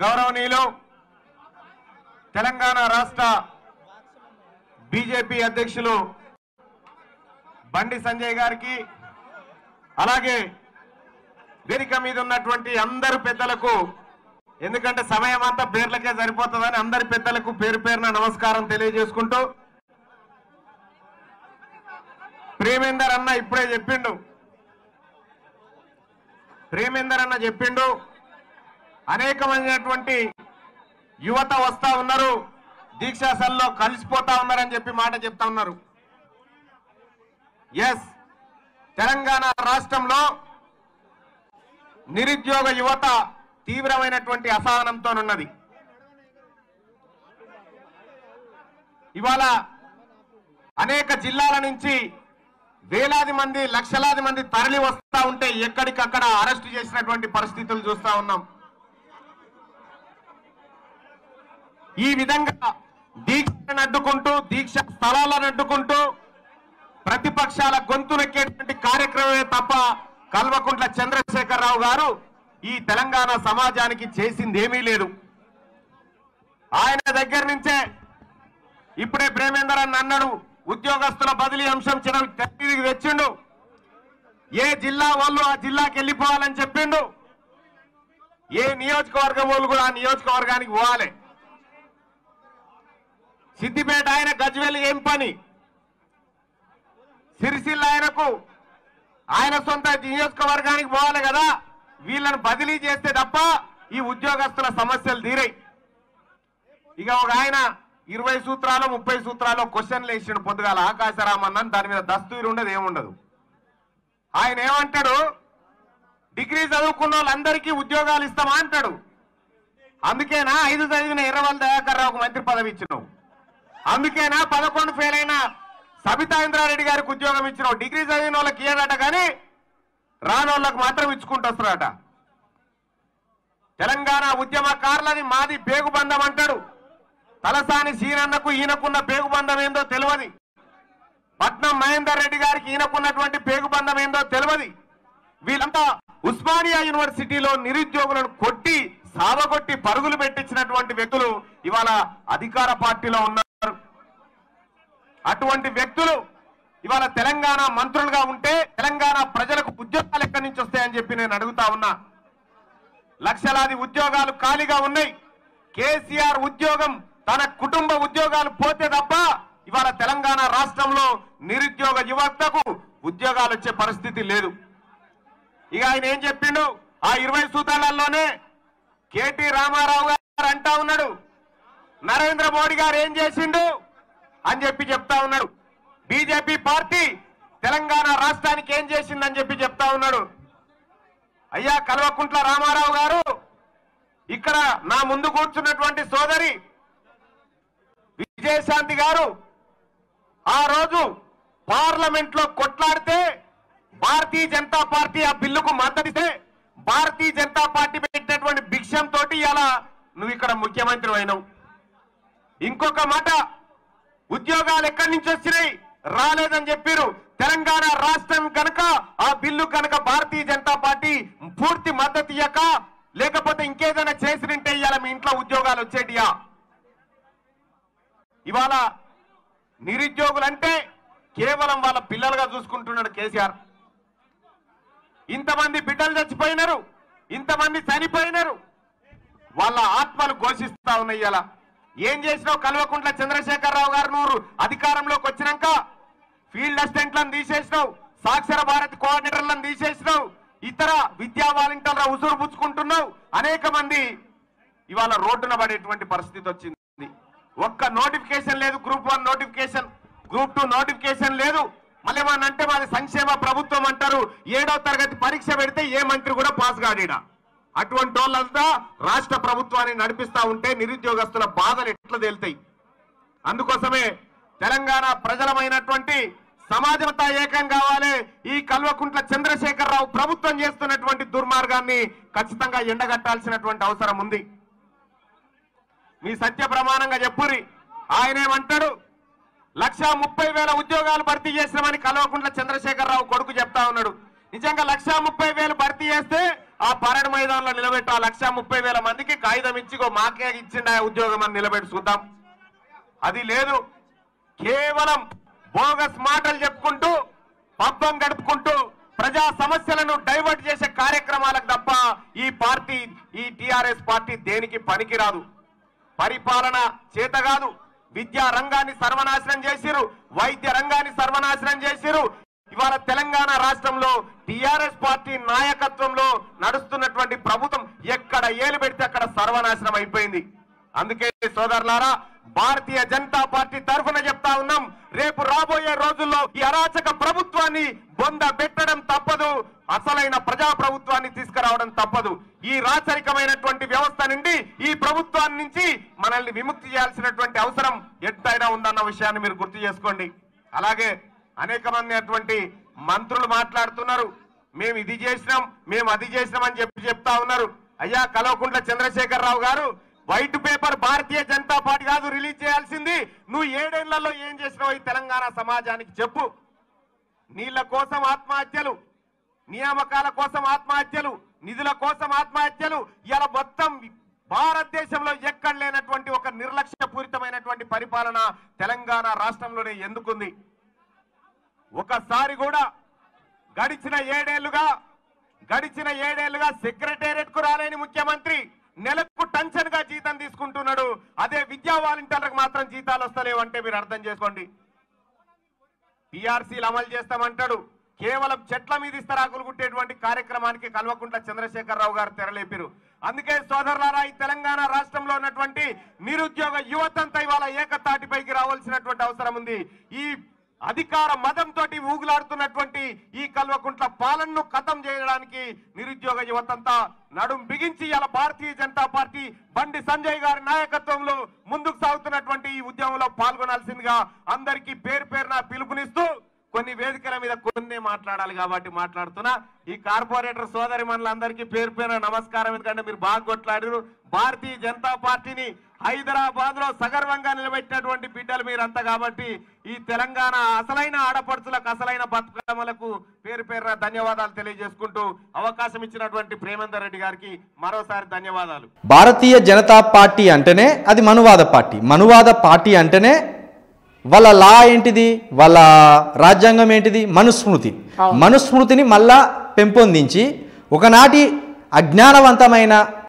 గౌరవనీయులు తెలంగాణ రాష్ట్ర బీజేపీ అధ్యక్షులు బండి సంజయ్ గారికి అలాగే వేదిక మీద ఉన్నటువంటి అందరు పెద్దలకు ఎందుకంటే సమయం అంతా పేర్లకే సరిపోతుందని అందరి పెద్దలకు పేరు పేరున నమస్కారం తెలియజేసుకుంటూ ప్రేమేందర్ అన్న ఇప్పుడే చెప్పిండు. ప్రేమేందర్ అన్న చెప్పిండు. అనేకమైనటువంటి యువత వస్తా ఉన్నారు. దీక్షాసల్లో కలిసిపోతా ఉన్నారని చెప్పి మాట చెప్తా ఉన్నారు. ఎస్ తెలంగాణ రాష్ట్రంలో నిరుద్యోగ యువత తీవ్రమైనటువంటి అసహనంతోనున్నది. ఇవాళ అనేక జిల్లాల నుంచి వేలాది మంది లక్షలాది మంది తరలి వస్తా ఉంటే ఎక్కడికక్కడ అరెస్ట్ చేసినటువంటి పరిస్థితులు చూస్తా ఉన్నాం. ఈ విధంగా దీక్షను అడ్డుకుంటూ దీక్ష స్థలాలను అడ్డుకుంటూ ప్రతిపక్షాల గొంతునెక్కేటువంటి కార్యక్రమమే తప్ప కల్వకుంట్ల చంద్రశేఖరరావు గారు ఈ తెలంగాణ సమాజానికి చేసింది ఏమీ లేదు. ఆయన దగ్గర నుంచే ఇప్పుడే ప్రేమేందర్ అన్న అన్నాడు ఉద్యోగస్తుల బదిలీ అంశం చిన్న తెరపీదికి తెచ్చిండు. ఏ జిల్లా వాళ్ళు ఆ జిల్లాకి వెళ్ళిపోవాలని చెప్పిండు. ఏ నియోజకవర్గం వాళ్ళు కూడా ఆ నియోజకవర్గానికి పోవాలి. సిద్దిపేట ఆయన గజ్వేల్ ఏం పని? సిరిసిల్ల ఆయనకు ఆయన సొంత నియోజకవర్గానికి పోవాలి కదా వీళ్ళని బదిలీ చేస్తే తప్ప ఈ ఉద్యోగస్తుల సమస్యలు తీరాయి. ఇక ఒక ఆయన ఇరవై సూత్రాలు ముప్పై సూత్రాలు క్వశ్చన్లు వేసిండు పొద్దుగాల ఆకాశరామన్న దాని మీద దస్తూరి ఉండదు ఏముండదు ఆయన ఏమంటాడు? డిగ్రీ చదువుకున్న వాళ్ళందరికీ ఉద్యోగాలు ఇస్తామా అంటాడు. అందుకేనా ఐదు చదివిన ఎర్రవల్ దయాకర్ రావుకు మంత్రి పదవి ఇచ్చినావు. అందుకేనా పదకొండు ఫెయిల్ అయిన సబితా ఇంద్రారెడ్డి గారికి ఉద్యోగం ఇచ్చినావు డిగ్రీ చదివిన వాళ్ళకి ఇయ్యడట కానీ రాని వాళ్ళకి మాత్రం ఇచ్చుకుంటూ వస్తున్నాడట తెలంగాణ ఉద్యమకారులని మాది బేగుబంధం అంటాడు. తలసాని సీనన్నకు ఈయనకున్న బేగుబంధం ఏందో తెలియదు. పట్నం మహేందర్ రెడ్డి గారికి ఈయనకున్నటువంటి పేగుబంధం ఏందో తెలియదు. వీళ్ళంతా ఉస్మానియా యూనివర్సిటీలో నిరుద్యోగులను కొట్టి సావగొట్టి పరుగులు పెట్టించినటువంటి వ్యక్తులు ఇవాళ అధికార పార్టీలో ఉన్నారు. అటువంటి వ్యక్తులు ఇవాళ తెలంగాణ మంత్రులుగా ఉంటే తెలంగాణ ప్రజలకు ఉద్యోగాలు ఎక్కడి నుంచి వస్తాయని చెప్పి నేను అడుగుతా ఉన్నా. లక్షలాది ఉద్యోగాలు ఖాళీగా ఉన్నాయి. కేసీఆర్ ఉద్యోగం తన కుటుంబ ఉద్యోగాలు పోతే తప్ప ఇవాళ తెలంగాణ రాష్ట్రంలో నిరుద్యోగ యువతకు ఉద్యోగాలు వచ్చే పరిస్థితి లేదు. ఇక ఆయన ఏం చెప్పిండు? ఆ ఇరవై సూత్రాలలోనే కేటీ రామారావు గారు అంటా ఉన్నాడు. నరేంద్ర మోడీ గారు ఏం చేసిండు? అని చెప్పి చెప్తా ఉన్నాడు. బీజేపీ పార్టీ తెలంగాణ రాష్ట్రానికి ఏం చేసిందని చెప్పి చెప్తా ఉన్నాడు. అయ్యా కల్వకుంట్ల రామారావు గారు ఇక్కడ నా ముందు కూర్చున్నటువంటి సోదరి విజయశాంతి గారు ఆ రోజు పార్లమెంట్లో కొట్లాడితే భారతీయ జనతా పార్టీ ఆ బిల్లుకు మద్దతిస్తే భారతీయ జనతా పార్టీ పెట్టినటువంటి భిక్షం తోటి ఇలా నువ్వు ఇక్కడ ముఖ్యమంత్రి అయినావు. ఇంకొక మాట ఉద్యోగాలు ఎక్కడి నుంచి వచ్చినాయి? రాలేదని చెప్పారు. తెలంగాణ రాష్ట్రం కనుక ఆ బిల్లు కనుక భారతీయ జనతా పార్టీ పూర్తి మద్దతు ఇయ్యక లేకపోతే ఇంకేదైనా చేసినంటే ఇవాళ మీ ఇంట్లో ఉద్యోగాలు వచ్చేటియా? ఇవాళ నిరుద్యోగులంటే కేవలం వాళ్ళ పిల్లలుగా చూసుకుంటున్నాడు కేసీఆర్. ఇంతమంది బిడ్డలు చచ్చిపోయినారు. ఇంతమంది చనిపోయినారు. వాళ్ళ ఆత్మలు ఘోషిస్తా ఉన్నాయి ఇలా ఏం చేసినావు కల్వకుంట్ల చంద్రశేఖరరావు గారు నువ్వు అధికారంలోకి వచ్చినాక ఫీల్డ్ అసిస్టెంట్లను తీసేసినావు సాక్షర భారత్ కోఆర్డినేటర్లను తీసేసినావు ఇతర విద్యా వాలంటీర్ల ఉసురు పుచ్చుకుంటున్నావు. అనేక మంది ఇవాళ రోడ్డున పడేటువంటి పరిస్థితి వచ్చింది. ఒక్క నోటిఫికేషన్ లేదు group one notification group two notification లేదు. మళ్ళీ ఏమన్నా అంటే మాది సంక్షేమ ప్రభుత్వం అంటారు ఏడో తరగతి పరీక్ష పెడితే ఏ మంత్రి కూడా పాస్ కాడీడా? అటువంటి వాళ్ళంతా రాష్ట్ర ప్రభుత్వాన్ని నడిపిస్తా ఉంటే నిరుద్యోగస్తుల బాధలు ఎట్లా తేలుతాయి? అందుకోసమే తెలంగాణ ప్రజలమైనటువంటి సమాజంతా ఏకం కావాలి. ఈ కల్వకుంట్ల చంద్రశేఖరరావు ప్రభుత్వం చేస్తున్నటువంటి దుర్మార్గాన్ని ఖచ్చితంగా ఎండగట్టాల్సినటువంటి అవసరం ఉంది. మీ సత్య ప్రమాణంగా చెప్పురి. ఆయనేమంటాడు? లక్ష ముప్పై వేల ఉద్యోగాలు భర్తీ చేసినామని కల్వకుంట్ల చంద్రశేఖరరావు కొడుకు చెప్తా ఉన్నాడు. నిజంగా లక్ష ముప్పై వేలు భర్తీ చేస్తే ఆ పరేడ్ మైదానంలో నిలబెట్టి ఆ లక్ష ముప్పై వేల మందికి కాగితం ఇచ్చిగో మాకే ఇచ్చిండ ఉద్యోగం అని నిలబెట్టి చూద్దాం అది లేదు. కేవలం బోగస్ మాటలు చెప్పుకుంటూ పబ్బం గడుపుకుంటూ ప్రజా సమస్యలను డైవర్ట్ చేసే కార్యక్రమాలకు తప్ప ఈ పార్టీ ఈ టిఆర్ఎస్ పార్టీ దేనికి పనికిరాదు. పరిపాలన చేత కాదు. విద్యా రంగాన్ని సర్వనాశనం చేసిరు వైద్య రంగాన్ని సర్వనాశనం చేసిరు ఇవాళ తెలంగాణ రాష్ట్రంలో టిఆర్ఎస్ పార్టీ నాయకత్వంలో నడుస్తున్నటువంటి ప్రభుత్వం ఎక్కడ ఏలు పెడితే అక్కడ సర్వనాశనం అయిపోయింది. అందుకే సోదరులారా భారతీయ జనతా పార్టీ తరఫున చెప్తా ఉన్నాం రేపు రాబోయే రోజుల్లో ఈ అరాచక ప్రభుత్వాన్ని బొంద పెట్టడం తప్పదు అసలైన ప్రజా ప్రభుత్వాన్ని తీసుకురావడం తప్పదు. ఈ రాచరికమైనటువంటి వ్యవస్థ నుండి ఈ ప్రభుత్వాన్ని నుంచి మనల్ని విముక్తి చేయాల్సినటువంటి అవసరం ఎంతైనా ఉందన్న విషయాన్ని మీరు గుర్తు చేసుకోండి. అలాగే అనేక మంది అటువంటి మంత్రులు మాట్లాడుతున్నారు. మేము ఇది చేసినాం మేము అది చేసినాం అని చెప్పి చెప్తా ఉన్నారు. అయ్యా కల్వకుంట్ల చంద్రశేఖర్ రావు గారు white paper Bharatiya Janata party కాదు రిలీజ్ చేయాల్సింది. నువ్వు ఏడేళ్ళలో ఏం చేసినావు ఈ తెలంగాణ సమాజానికి చెప్పు. నీళ్ళ కోసం ఆత్మహత్యలు నియామకాల కోసం ఆత్మహత్యలు నిధుల కోసం ఆత్మహత్యలు. ఇలా మొత్తం భారతదేశంలో ఎక్కడ లేనటువంటి ఒక నిర్లక్ష్యపూరితమైనటువంటి పరిపాలన తెలంగాణ రాష్ట్రంలోనే ఎందుకుంది? ఒకసారి కూడా గడిచిన ఏడేళ్ళుగా గడిచిన ఏడేళ్ళుగా సెక్రటేరియట్కు రాలేని ముఖ్యమంత్రి నెలకు టెన్షన్గా జీతం తీసుకుంటున్నాడు. అదే విద్యా వాలంటీర్లకు మాత్రం జీతాలు వస్తలేవు అంటే మీరు అర్థం చేసుకోండి. పిఆర్సీలు అమలు చేస్తామంటాడు. కేవలం చెట్ల మీద ఇస్తరాకులు కుట్టేటువంటి కార్యక్రమానికి కల్వకుంట్ల చంద్రశేఖరరావు గారు తెరలేపారు. అందుకే సోదరులారా ఈ తెలంగాణ రాష్ట్రంలో ఉన్నటువంటి నిరుద్యోగ యువతంతా ఇవాళ ఏకతాటిపైకి రావాల్సినటువంటి అవసరం ఉంది. ఈ అధికార మదంతో ఊగులాడుతున్నటువంటి ఈ కల్వకుంట్ల పాలనను ఖతం చేయడానికి నిరుద్యోగ యువతంతా నడుం బిగించి ఇలా భారతీయ జనతా పార్టీ బండి సంజయ్ గారి నాయకత్వంలో ముందుకు సాగుతున్నటువంటి ఈ ఉద్యమంలో పాల్గొనాల్సిందిగా అందరికీ పేరు పేరున పిలుపునిస్తూ కొన్ని వేదికల మీద కొన్ని మాట్లాడాలి కాబట్టి మాట్లాడుతున్నా. ఈ కార్పొరేటర్ సోదరి మనలందరికీ పేరు పేరున నమస్కారం. ఎందుకంటే మీరు బాగా కొట్లాడారు భారతీయ జనతా పార్టీని హైదరాబాద్లో సగర్వంగా నిలబెట్టినటువంటి బిడ్డలు మీరంతా కాబట్టి ఈ తెలంగాణ అసలైన ఆడపడుచులకు అసలైన బతుకమ్మలకు పేరు పేరున ధన్యవాదాలు తెలియజేసుకుంటూ అవకాశం ఇచ్చినటువంటి ప్రేమేందర్ రెడ్డి గారికి మరోసారి ధన్యవాదాలు. భారతీయ జనతా పార్టీ అంటేనే అది మనువాద పార్టీ. మనువాద పార్టీ అంటేనే వాళ్ళ లా ఏంటిది? వాళ్ళ రాజ్యాంగం ఏంటిది? మనుస్మృతి. మనుస్మృతిని మళ్ళా పెంపొందించి ఒకనాటి అజ్ఞానవంతమైన